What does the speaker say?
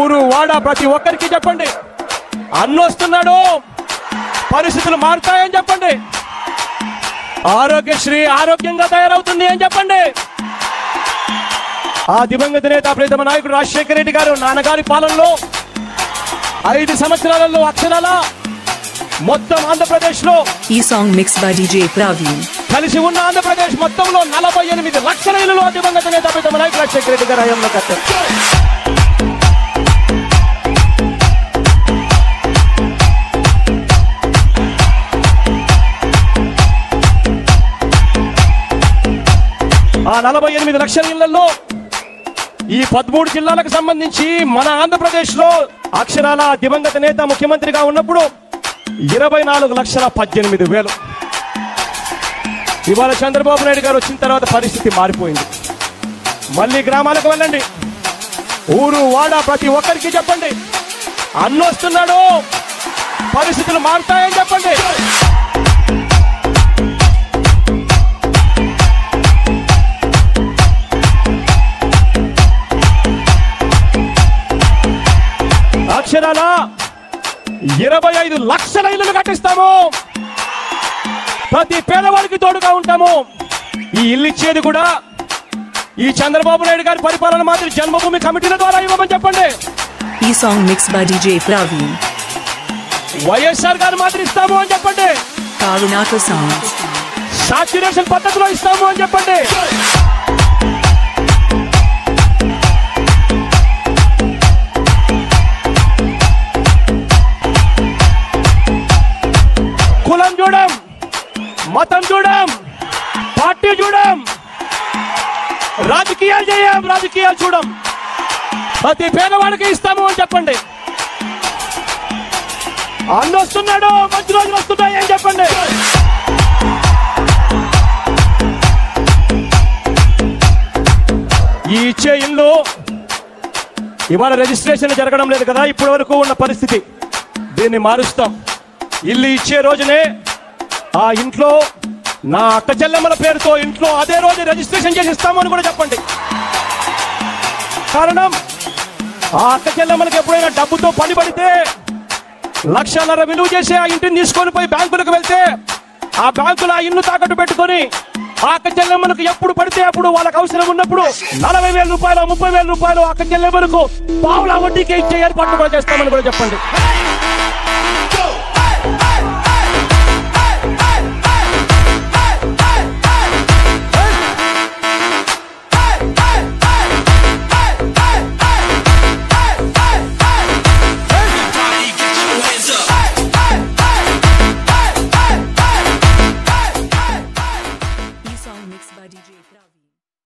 వాడ ప్రతి ఒక్కరికి చెప్పండి. అన్నొస్తున్నాడు. పరిస్థితులు మారుతాయని చెప్పండి. ఆరోగ్యశ్రీ ఆరోగ్యంగా తయారవుతుంది అని చెప్పండి. ఆ దివంగత నేత ప్రీతమ నాయకుడు రాజశేఖర రెడ్డి గారు నాన్నగారి పాలనలో ఐదు సంవత్సరాలలో అక్షరాల మొత్తం ఆంధ్రప్రదేశ్లో ఈ song mix by DJ Praveen కలిసి ఉన్న ఆంధ్రప్రదేశ్ మొత్తంలో నలభై ఎనిమిది లక్షల ఇల్లులు దివంగత నేత ప్రీతమ నాయకుడు రాజశేఖర రెడ్డి గారు హయాంలో కట్టారు. ఆ నలభై ఎనిమిది లక్షల ఇళ్ళలో ఈ పదమూడు జిల్లాలకు సంబంధించి మన ఆంధ్రప్రదేశ్లో అక్షరాల దివంగత నేత ముఖ్యమంత్రిగా ఉన్నప్పుడు ఇరవై నాలుగు లక్షల పద్దెనిమిది వేలు. ఇవాళ చంద్రబాబు నాయుడు గారు వచ్చిన తర్వాత పరిస్థితి మారిపోయింది. మళ్ళీ గ్రామాలకు వెళ్ళండి. ఊరు వాడ ప్రతి ఒక్కరికి చెప్పండి. అన్నొస్తున్నాడు. పరిస్థితులు మారుతాయని చెప్పండి. ఇరవై ఐదు లక్షల ఇల్లులు కట్టిస్తాము. ప్రతి పేదవాడికి తోడుగా ఉంటాము. ఈ ఇల్లు ఇచ్చేది కూడా ఈ చంద్రబాబు నాయుడు గారి పరిపాలన మాత్రం జన్మభూమి కమిటీల ద్వారా ఇవ్వమని చెప్పండి. ఈ song mix by DJ Praveen YSR గారు మాత్రం ఇస్తాము అని చెప్పండి. సాంగ్ సాచ్యురేషన్ పద్ధతిలో ఇస్తాము అని చెప్పండి. కులం చూడం మతం చూడం పార్టీ చూడం రాజకీయాలు చేయం రాజకీయాలు చూడం. ప్రతి పేదవాడికి ఇస్తాము అని చెప్పండి. అన్న వస్తున్నాడు మంచి రోజులు వస్తున్నాయి అని చెప్పండి. ఈ ఇచ్చే ఇల్లు ఇవాళ రిజిస్ట్రేషన్ జరగడం లేదు కదా ఇప్పటి వరకు ఉన్న పరిస్థితి. దీన్ని మారుస్తాం. ఇల్లు ఇచ్చే రోజునే ఆ ఇంట్లో నా అక్క చెల్లెమ్మల పేరుతో ఇంట్లో అదే రోజు రిజిస్ట్రేషన్ చేసి ఇస్తామని కూడా చెప్పండి. కారణం ఆ అక్క చెల్లెమ్మలకి ఎప్పుడైనా డబ్బుతో పని పడితే లక్షన్నర విలువ చేసి ఆ ఇంటిని తీసుకొని పోయి బ్యాంకులకు వెళ్తే ఆ బ్యాంకులో ఆ ఇల్లు తాకట్టు పెట్టుకొని ఆ అక్క చెల్లెమ్మలకు ఎప్పుడు పడితే అప్పుడు వాళ్ళకి అవసరం ఉన్నప్పుడు నలభై వేల రూపాయలు ముప్పై వేల రూపాయలు అక్క చెల్లెమ్మలకు పావుల వడ్డీకే ఇచ్చే ఏర్పాట్లు కూడా చేస్తామని కూడా చెప్పండి.